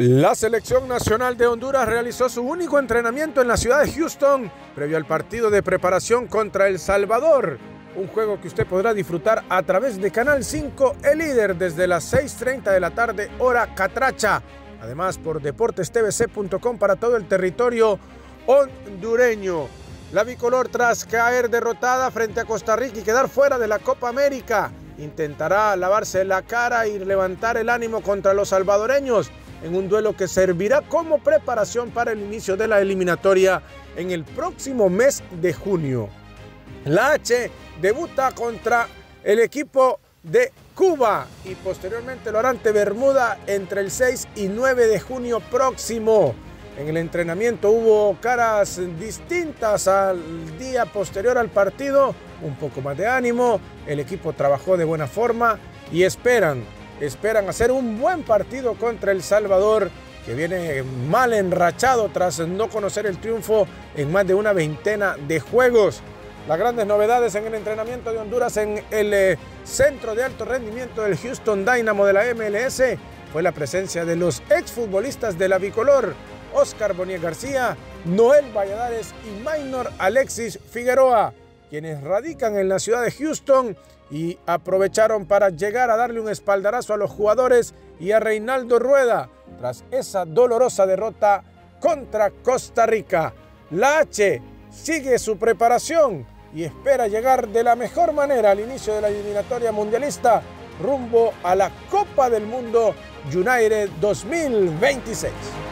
La selección nacional de Honduras realizó su único entrenamiento en la ciudad de Houston previo al partido de preparación contra El Salvador. Un juego que usted podrá disfrutar a través de Canal 5, el líder, desde las 6.30 de la tarde, hora Catracha. Además, por deportestvc.com para todo el territorio hondureño. La bicolor, tras caer derrotada frente a Costa Rica y quedar fuera de la Copa América, intentará lavarse la cara y levantar el ánimo contra los salvadoreños en un duelo que servirá como preparación para el inicio de la eliminatoria en el próximo mes de junio. La H debuta contra el equipo de Cuba y posteriormente lo hará ante Bermuda entre el 6 y 9 de junio próximo. En el entrenamiento hubo caras distintas al día posterior al partido, un poco más de ánimo, el equipo trabajó de buena forma y esperan esperan hacer un buen partido contra El Salvador, que viene mal enrachado tras no conocer el triunfo en más de una veintena de juegos. Las grandes novedades en el entrenamiento de Honduras en el eh, centro de alto rendimiento del Houston Dynamo de la MLS fue la presencia de los exfutbolistas de la bicolor, Oscar Bonier García, Noel Valladares y Minor Alexis Figueroa quienes radican en la ciudad de Houston y aprovecharon para llegar a darle un espaldarazo a los jugadores y a Reinaldo Rueda tras esa dolorosa derrota contra Costa Rica. La H sigue su preparación y espera llegar de la mejor manera al inicio de la eliminatoria mundialista rumbo a la Copa del Mundo United 2026.